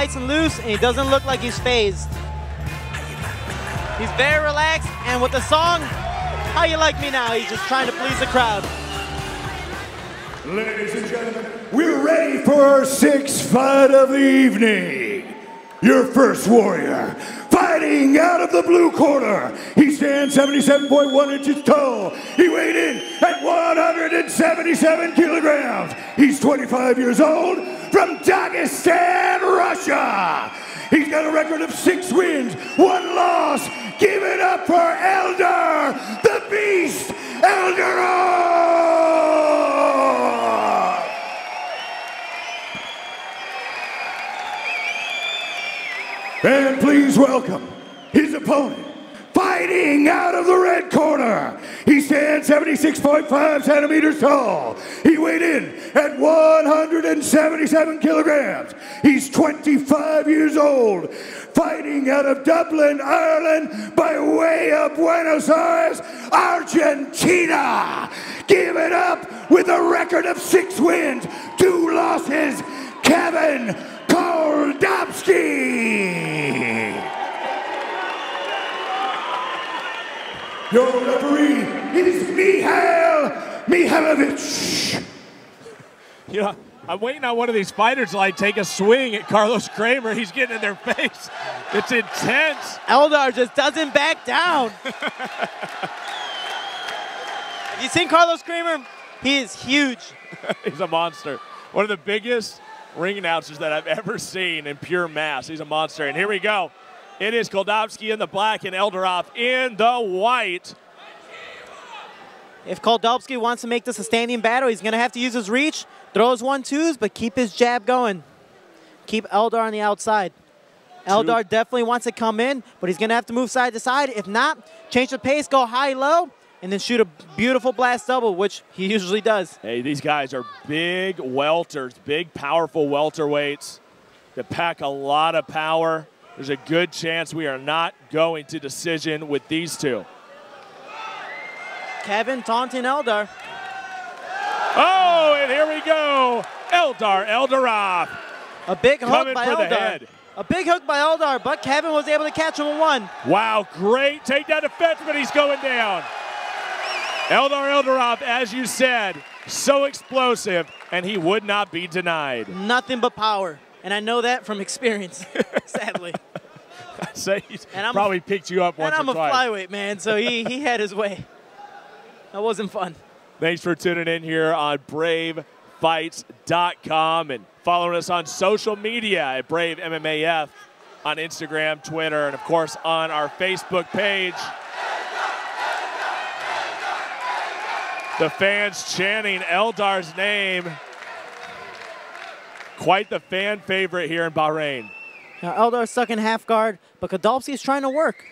nice and loose, and he doesn't look like he's phased. He's very relaxed, and with the song, How You Like Me Now, he's just trying to please the crowd. Ladies and gentlemen, we're ready for our sixth fight of the evening. Your first warrior, fighting out of the blue corner. He stands 77.1 inches tall. He weighed in at 177 kilograms. He's 25 years old from Dagestan, Russia. He's got a record of six wins, one loss. Give it up for Eldar, the Beast, Eldar! And please welcome his opponent, fighting out of the red corner. He stands 76.5 centimeters tall. He weighed in at 177 kilograms. He's 25 years old, fighting out of Dublin, Ireland, by way of Buenos Aires, Argentina. Give it up with a record of six wins, two losses, Kevin Koldobsky. Your referee is Mihail Mihailovich. You know, I'm waiting on one of these fighters to like take a swing at Carlos Kramer. He's getting in their face. It's intense. Eldar just doesn't back down. Have you seen Carlos Kramer? He is huge. He's a monster. One of the biggest ring announcers that I've ever seen in pure mass. He's a monster. And here we go. It is Koldobsky in the black and Eldarov in the white. If Koldobsky wants to make this a standing battle, he's going to have to use his reach, throw his one-twos, but keep his jab going. Keep Eldar on the outside. Eldar definitely wants to come in, but he's going to have to move side to side. If not, change the pace, go high-low, and then shoot a beautiful blast double, which he usually does. Hey, these guys are big welters, big, powerful welterweights that pack a lot of power. There's a good chance we are not going to decision with these two. Kevin taunting Eldar. Oh, and here we go. Eldar Eldarov. A big hook by Eldar. A big hook by Eldar, but Kevin was able to catch him in one. Wow, great takedown defense, but he's going down. Eldar Eldarov, as you said, so explosive, and he would not be denied. Nothing but power. And I know that from experience, sadly. I'd say he's And I'm- probably picked you up once and I'm a twice. flyweight, man, so he, he had his way. That wasn't fun. Thanks for tuning in here on BraveFights.com and following us on social media at Brave MMAF on Instagram, Twitter, and of course on our Facebook page. The fans chanting Eldar's name. Quite the fan favorite here in Bahrain. Now, Eldar stuck in half guard, but Koldobsky is trying to work.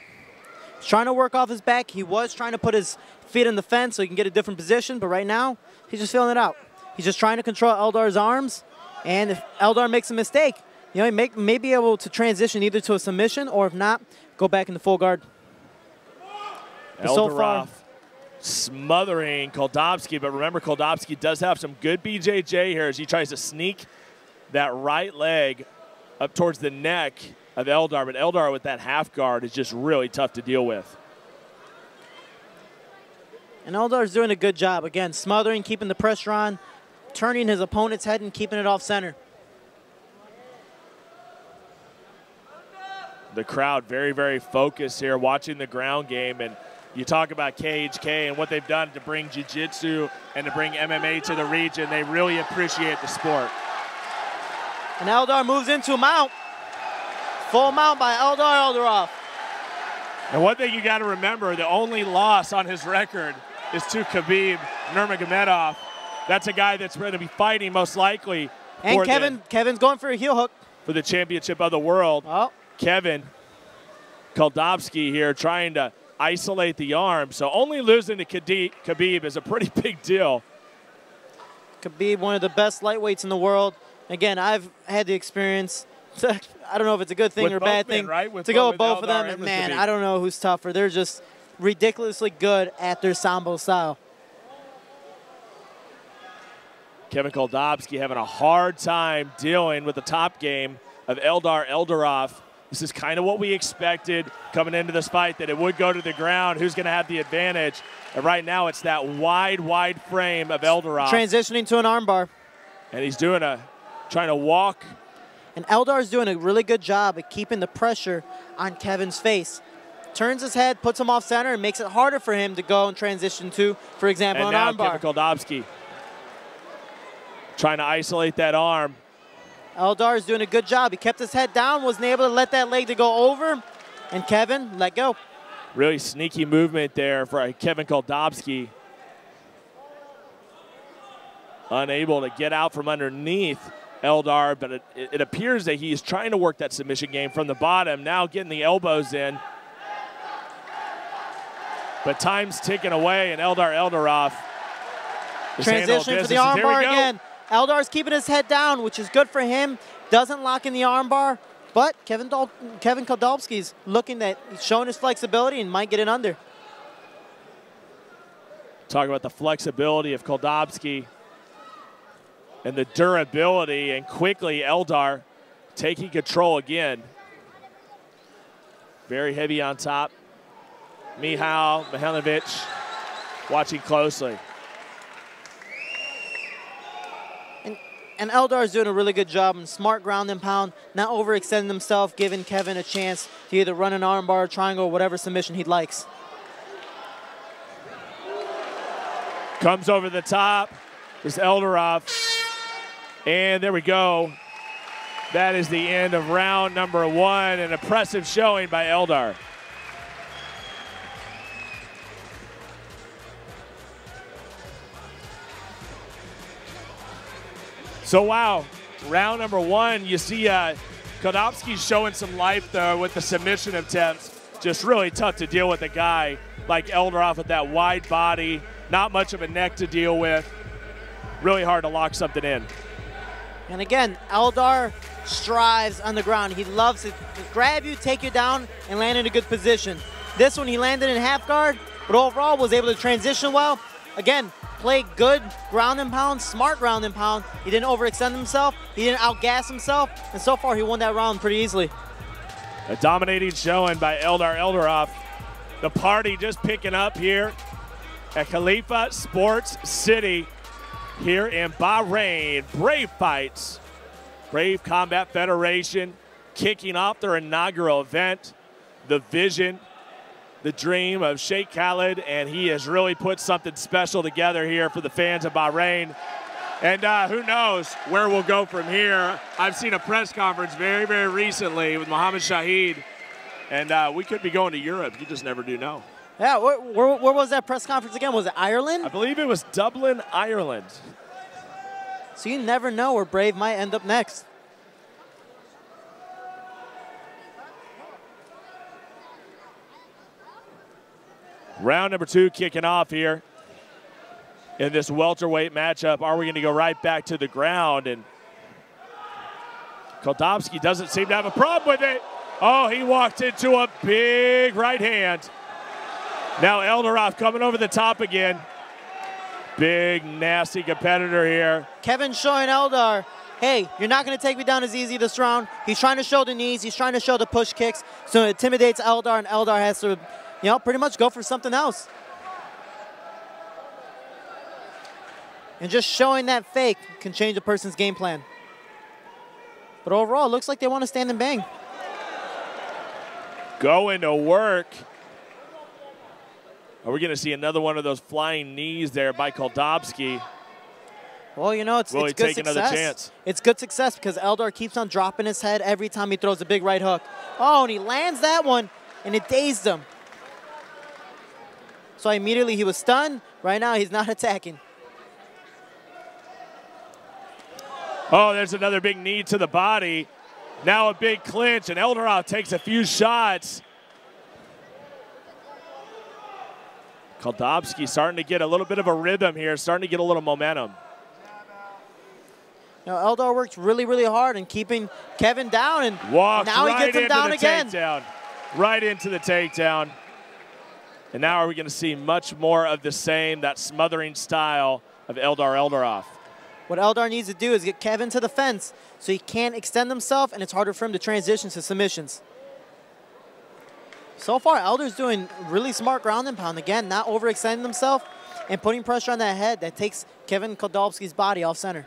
He's trying to work off his back. He was trying to put his feet in the fence so he can get a different position, but right now, he's just feeling it out. He's just trying to control Eldar's arms, and if Eldar makes a mistake, you know, he may, may be able to transition either to a submission or if not, go back into full guard. But so far- smothering Koldobsky, but remember Koldobsky does have some good BJJ here as he tries to sneak that right leg up towards the neck of Eldar, but Eldar with that half guard is just really tough to deal with. And Eldar's doing a good job. Again, smothering, keeping the pressure on, turning his opponent's head and keeping it off center. The crowd very, very focused here, watching the ground game, and you talk about KHK and what they've done to bring jiu-jitsu and to bring MMA to the region. They really appreciate the sport. And Eldar moves into mount. Full mount by Eldar Eldarov. And one thing you got to remember, the only loss on his record is to Khabib Nurmagomedov. That's a guy that's going to be fighting most likely And for, Kevin, the, Kevin's going for a heel hook. for the championship of the world. Oh, Kevin Koldobsky here trying to isolate the arm. So only losing to Khabib is a pretty big deal. Khabib, one of the best lightweights in the world. Again, I've had the experience. I don't know if it's a good thing With or a bad men, thing right? With to go both- with both of them. And man. I don't know who's tougher. They're just ridiculously good at their sambo style. Kevin Koldobsky having a hard time dealing with the top game. of Eldar Eldarov. This is kind of what we expected coming into this fight, that it would go to the ground. Who's going to have the advantage? And right now, it's that wide, wide frame of Eldarov. Transitioning to an armbar. And he's doing a, trying to walk. And Eldar's doing a really good job at keeping the pressure on Kevin's face. Turns his head, puts him off center, and makes it harder for him to go and transition to, for example, and an now armbar. Kevin Koldobsky trying to isolate that arm. Eldar is doing a good job. He kept his head down, wasn't able to let that leg to go over, and Kevin let go. Really sneaky movement there for Kevin Koldobsky. Unable to get out from underneath Eldar, but it, it appears that he's trying to work that submission game from the bottom. Now getting the elbows in. But time's ticking away, and Eldar Eldarov Transitioning for the armbar again. Eldar's keeping his head down, which is good for him. Doesn't lock in the armbar, but Kevin Dol Kevin looking that he's showing his flexibility and might get it under. Talk about the flexibility of Koldobsky and the durability, and quickly Eldar taking control again. Very heavy on top. Mihal Mihailovic watching closely. And Eldar is doing a really good job and smart ground and pound, not overextending himself, giving Kevin a chance to either run an armbar, triangle, whatever submission he likes. Comes over the top. There's Eldarov. And there we go. That is the end of round number one. An impressive showing by Eldar. So, wow, round number one, you see uh, Koldobsky showing some life, though, with the submission attempts. Just really tough to deal with a guy like Eldarov with that wide body, not much of a neck to deal with. Really hard to lock something in. And again, Eldar strives on the ground. He loves to grab you, take you down, and land in a good position. This one, he landed in half guard, but overall was able to transition well. Again, played good ground and pound, smart ground and pound. He didn't overextend himself. He didn't outgas himself. And so far, he won that round pretty easily. A dominating showing by Eldar Eldarov. The party just picking up here at Khalifa Sports City here in Bahrain. Brave Fights, Brave Combat Federation kicking off their inaugural event. The vision the dream of Sheikh Khalid, and he has really put something special together here for the fans of Bahrain. And uh, who knows where we'll go from here. I've seen a press conference very, very recently with Mohammed Shahid, and uh, we could be going to Europe. You just never do know. Yeah, where, where, where was that press conference again? Was it Ireland? I believe it was Dublin, Ireland. So you never know where Brave might end up next. Round number two kicking off here in this welterweight matchup. Are we going to go right back to the ground? And Koldobsky doesn't seem to have a problem with it. Oh, he walked into a big right hand. Now Eldarov coming over the top again. Big, nasty competitor here. Kevin showing Eldar, hey, you're not going to take me down as easy this round. He's trying to show the knees. He's trying to show the push kicks. So it intimidates Eldar, and Eldar has to you know, pretty much go for something else. And just showing that fake can change a person's game plan. But overall, it looks like they want to stand and bang. Going to work. Are we going to see another one of those flying knees there by Koldobsky? Well, you know, it's, Will it's good success. It's good success because Eldar keeps on dropping his head every time he throws a big right hook. Oh, and he lands that one, and it dazed him. So immediately he was stunned. Right now he's not attacking. Oh, there's another big knee to the body. Now a big clinch, and Eldarov takes a few shots. Koldobsky starting to get a little bit of a rhythm here, starting to get a little momentum. Now Eldar worked really, really hard in keeping Kevin down, and Walks now right he gets him down again. Takedown. Right into the takedown. And now are we going to see much more of the same, that smothering style of Eldar Eldarov? What Eldar needs to do is get Kevin to the fence so he can't extend himself and it's harder for him to transition to submissions. So far, Eldar's doing really smart ground and pound. Again, not overextending himself and putting pressure on that head that takes Kevin Koldobsky's body off center.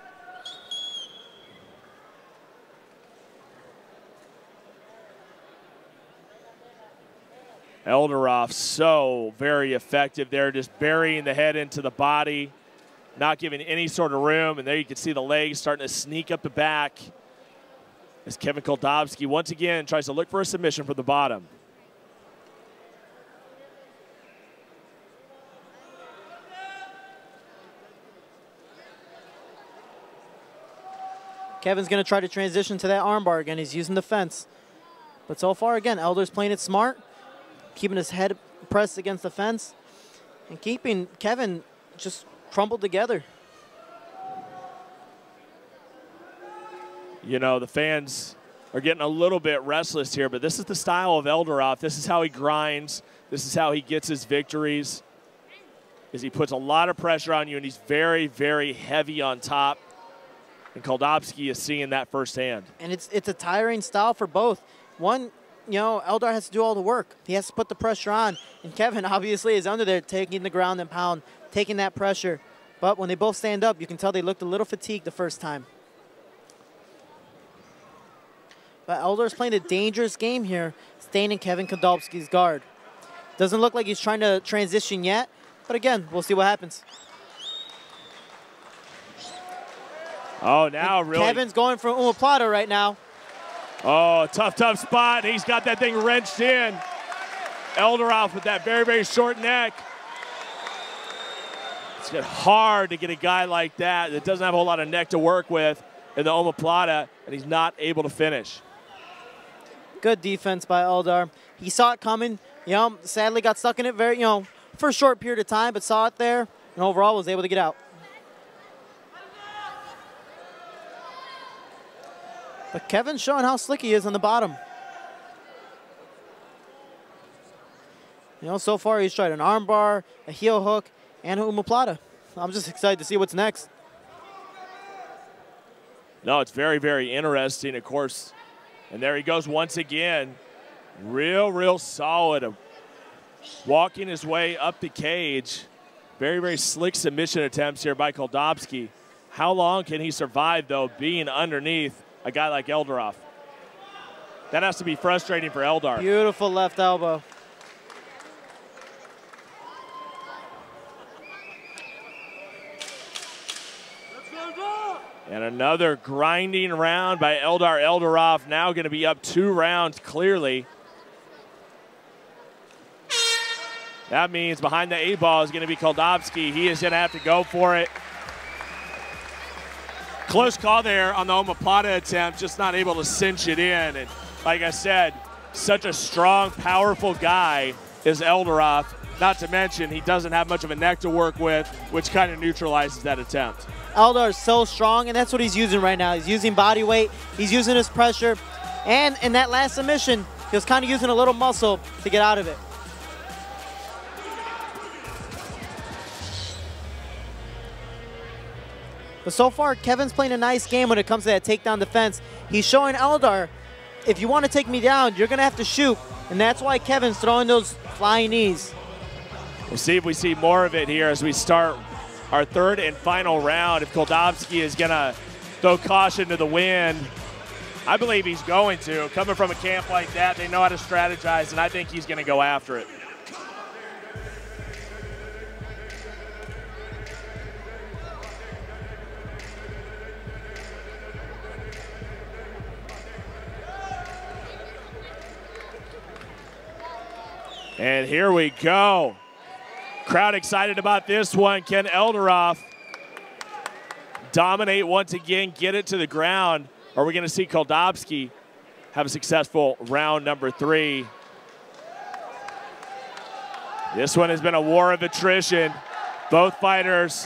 Eldarov so very effective there, just burying the head into the body, not giving any sort of room. And there you can see the legs starting to sneak up the back as Kevin Koldobsky once again tries to look for a submission from the bottom. Kevin's going to try to transition to that armbar again. He's using the fence. But so far, again, Eldar's playing it smart keeping his head pressed against the fence, and keeping Kevin just crumbled together. You know, the fans are getting a little bit restless here, but this is the style of Eldarov. This is how he grinds. This is how he gets his victories. Is he puts a lot of pressure on you, and he's very, very heavy on top. And Koldobsky is seeing that firsthand. And it's it's a tiring style for both. One you know, Eldar has to do all the work. He has to put the pressure on. And Kevin obviously is under there taking the ground and pound, taking that pressure. But when they both stand up, you can tell they looked a little fatigued the first time. But Eldar's playing a dangerous game here, staying in Kevin Koldobsky's guard. Doesn't look like he's trying to transition yet, but again, we'll see what happens. Oh, now really. Kevin's going for Omoplata right now. Oh, tough, tough spot. He's got that thing wrenched in. Eldarov with that very, very short neck. It's hard to get a guy like that that doesn't have a whole lot of neck to work with in the omoplata, and he's not able to finish. Good defense by Eldar. He saw it coming. You know, sadly got stuck in it very, you know, for a short period of time, but saw it there, and overall was able to get out. But Kevin's showing how slick he is on the bottom. You know, so far he's tried an armbar, a heel hook, and a omoplata. I'm just excited to see what's next. No, it's very, very interesting, of course. And there he goes once again. Real, real solid. Walking his way up the cage. Very, very slick submission attempts here by Koldobsky. How long can he survive, though, being underneath a guy like Eldarov. That has to be frustrating for Eldar. Beautiful left elbow. And another grinding round by Eldar Eldarov. Now going to be up two rounds clearly. That means behind the eight ball is going to be Koldobsky. He is going to have to go for it. Close call there on the omoplata attempt, just not able to cinch it in. And like I said, such a strong, powerful guy is Eldarov. Not to mention, he doesn't have much of a neck to work with, which kind of neutralizes that attempt. Eldar is so strong, and that's what he's using right now. He's using body weight, he's using his pressure, and in that last submission, he was kind of using a little muscle to get out of it. But so far, Kevin's playing a nice game when it comes to that takedown defense. He's showing Eldar, if you want to take me down, you're going to have to shoot. And that's why Kevin's throwing those flying knees. We'll see if we see more of it here as we start our third and final round. If Koldobsky is going to throw caution to the wind, I believe he's going to. Coming from a camp like that, they know how to strategize, and I think he's going to go after it. And here we go. Crowd excited about this one. Can Eldarov dominate once again, get it to the ground? Are we going to see Koldobsky have a successful round number three? This one has been a war of attrition. Both fighters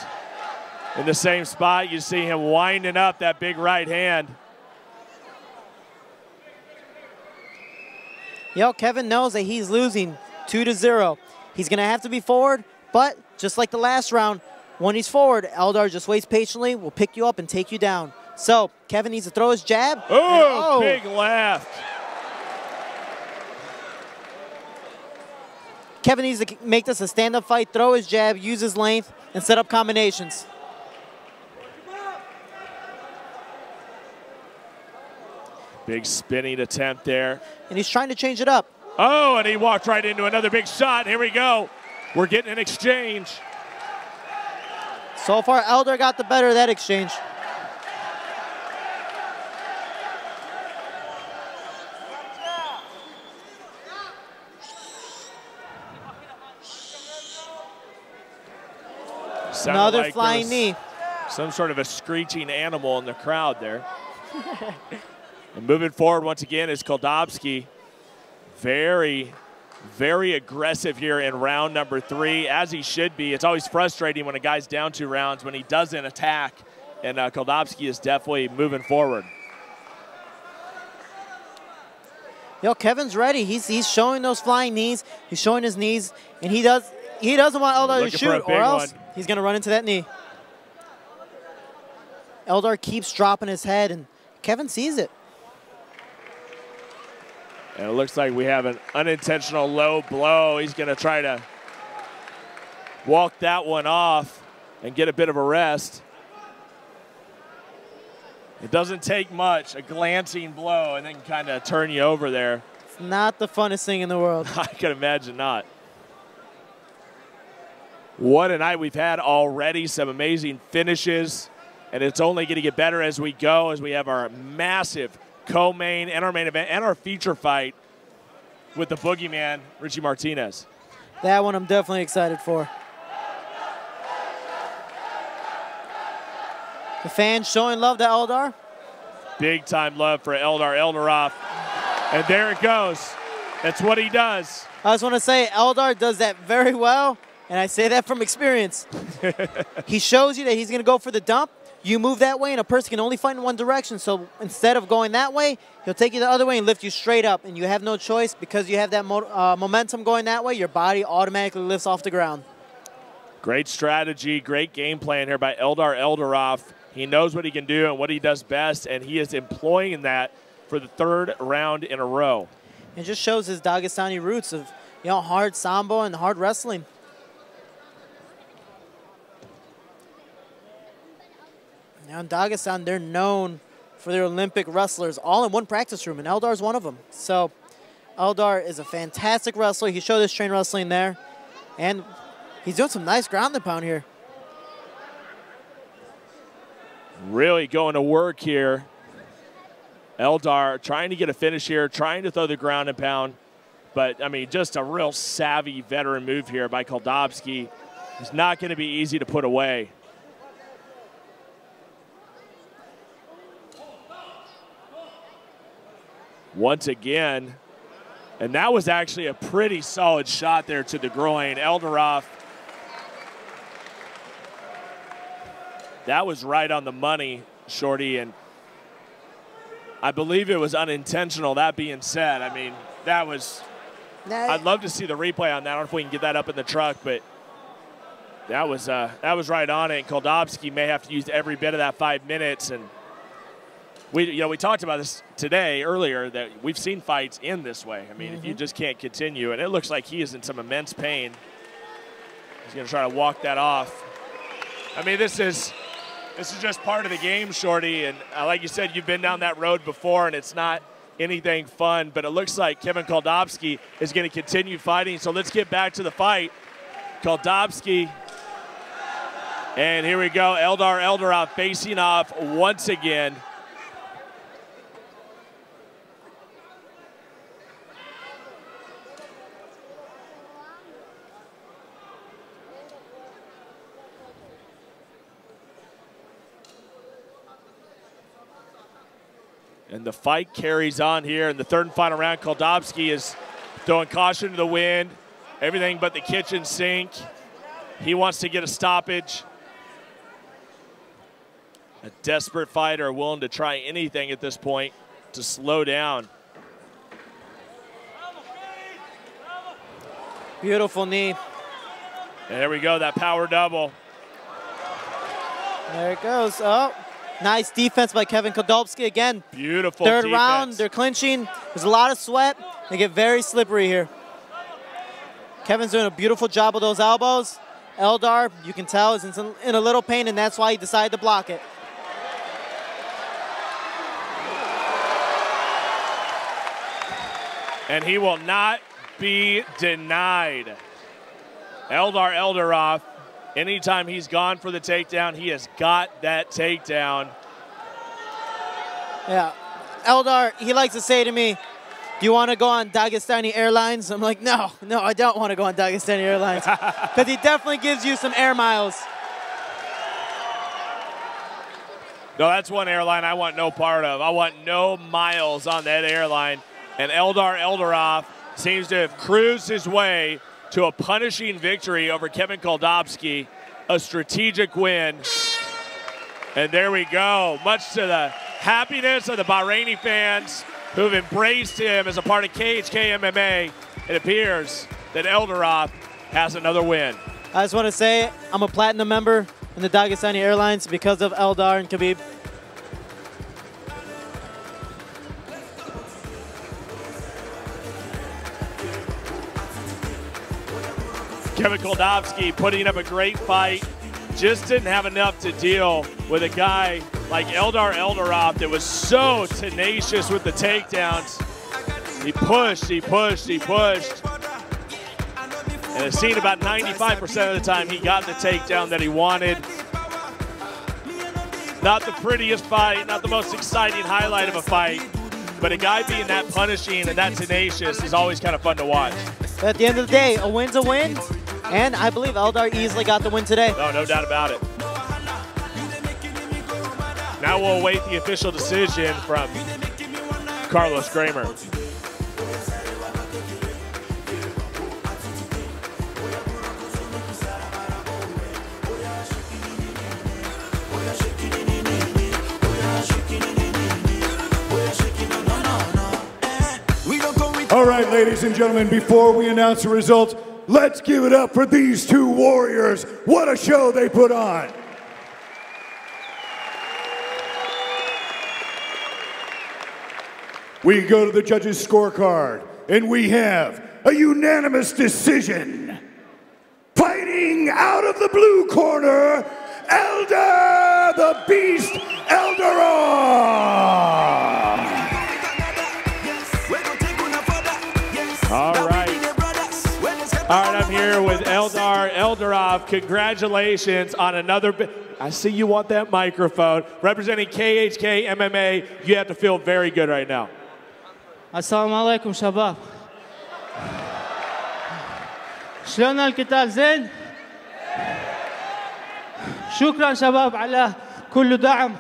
in the same spot. You see him winding up that big right hand. Yo, Kevin knows that he's losing two to zero. He's going to have to be forward, but just like the last round, When he's forward, Eldar just waits patiently, will pick you up and take you down. So Kevin needs to throw his jab. Oh, big left. Kevin needs to make this a stand-up fight, throw his jab, use his length, and set up combinations. Big spinning attempt there. And he's trying to change it up. Oh, and he walked right into another big shot. Here we go. We're getting an exchange. So far, Eldar got the better of that exchange. Sounded Another like flying knee. Some sort of a screeching animal in the crowd there. and moving forward once again is Koldobsky. Very, very aggressive here in round number three, as he should be. It's always frustrating when a guy's down two rounds when he doesn't attack, and uh, Koldobsky is definitely moving forward. Yo, Kevin's ready. He's he's showing those flying knees. He's showing his knees, and he does he doesn't want Eldar to shoot, or else one. he's gonna run into that knee. Eldar keeps dropping his head, and Kevin sees it. And it looks like we have an unintentional low blow. He's going to try to walk that one off and get a bit of a rest. It doesn't take much, a glancing blow, and then kind of turn you over there. It's not the funnest thing in the world. I can imagine not. What a night we've had already. Some amazing finishes, and it's only going to get better as we go, as we have our massive co-main and our main event and our feature fight with the boogeyman, Richie Martinez. That one I'm definitely excited for. The fans showing love to Eldar. Big time love for Eldar Eldarov. And there it goes. That's what he does. I just want to say Eldar does that very well, and I say that from experience. he shows you that he's going to go for the dump. You move that way, and a person can only fight in one direction. So instead of going that way, he'll take you the other way and lift you straight up. And you have no choice because you have that mo uh, momentum going that way. Your body automatically lifts off the ground. Great strategy, great game plan here by Eldar Eldarov. He knows what he can do and what he does best, and he is employing that for the third round in a row. It just shows his Dagestani roots of you know hard sambo and hard wrestling. Now in Dagestan, they're known for their Olympic wrestlers, all in one practice room, and Eldar is one of them. So Eldar is a fantastic wrestler. He showed his train wrestling there, and he's doing some nice ground and pound here. Really going to work here. Eldar trying to get a finish here, trying to throw the ground and pound. But, I mean, just a real savvy veteran move here by Koldobsky. It's not going to be easy to put away. Once again, and that was actually a pretty solid shot there to the groin. Eldarov That was right on the money, Shorty, and I believe it was unintentional. That being said, I mean, that was. Now, I'd love to see the replay on that. I don't know if we can get that up in the truck, but that was uh, that was right on it. Koldobsky may have to use every bit of that five minutes, and we you know we talked about this today earlier that we've seen fights in this way. I mean, if you just can't continue, and it looks like he is in some immense pain. He's going to try to walk that off. I mean, this is this is just part of the game, Shorty. And uh, like you said, you've been down that road before, and it's not anything fun. But it looks like Kevin Koldobsky is going to continue fighting. So let's get back to the fight. Koldobsky. And here we go. Eldar Eldarov facing off once again. The fight carries on here in the third and final round. Koldobsky is throwing caution to the wind, everything but the kitchen sink. He wants to get a stoppage. A desperate fighter willing to try anything at this point to slow down. beautiful knee. And there we go, that power double. There it goes. Oh, nice defense by Kevin Koldobsky again. Beautiful Third defense. round, they're clinching. There's a lot of sweat. They get very slippery here. Kevin's doing a beautiful job with those elbows. Eldar, you can tell, is in, in a little pain, and that's why he decided to block it. and he will not be denied. Eldar Eldarov, anytime he's gone for the takedown, he has got that takedown. Yeah. Eldar, he likes to say to me, do you want to go on Dagestani Airlines? I'm like, no, no, I don't want to go on Dagestani Airlines. Because he definitely gives you some air miles. No, that's one airline I want no part of. I want no miles on that airline. And Eldar Eldarov seems to have cruised his way to a punishing victory over Kevin Koldobsky, a strategic win. And there we go, much to the happiness of the Bahraini fans who've embraced him as a part of KHK MMA. It appears that Eldarov has another win. I just want to say I'm a platinum member in the Dagestani Airlines because of Eldar and Khabib. Kevin Koldobsky putting up a great fight. Just didn't have enough to deal with a guy like Eldar Eldarov that was so tenacious with the takedowns. He pushed, he pushed, he pushed. And it seemed about 95% of the time he got the takedown that he wanted. Not the prettiest fight, not the most exciting highlight of a fight, but a guy being that punishing and that tenacious is always kind of fun to watch. At the end of the day, a win's a win, and I believe Eldar easily got the win today. No, no doubt about it. Now we'll await the official decision from Carlos Kramer. All right, ladies and gentlemen, before we announce the results, let's give it up for these two warriors. What a show they put on. We go to the judges' scorecard, and we have a unanimous decision. Fighting out of the blue corner, Eldar the Beast Eldarov. Eldarov. Congratulations on another. Bi- I see you want that microphone. Representing KHK MMA, you have to feel very good right now. السلام عليكم شباب شلون القتال زين شكرا شباب على كل دعم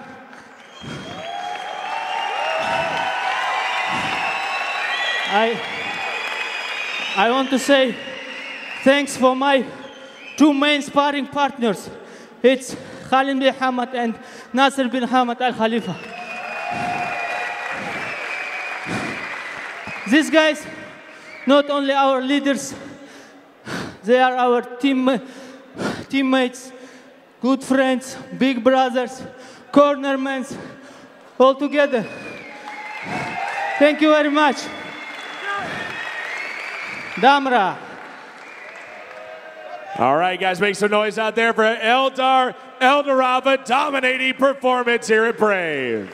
I I want to say thanks for my two main sparring partners. It's Khalid bin Hamad and Nasser bin Hamad Al Khalifa. These guys, not only our leaders, they are our team, teammates, good friends, big brothers, cornermen, all together. Thank you very much. Damra. All right, guys, make some noise out there for Eldar Eldarov, a dominating performance here at Brave.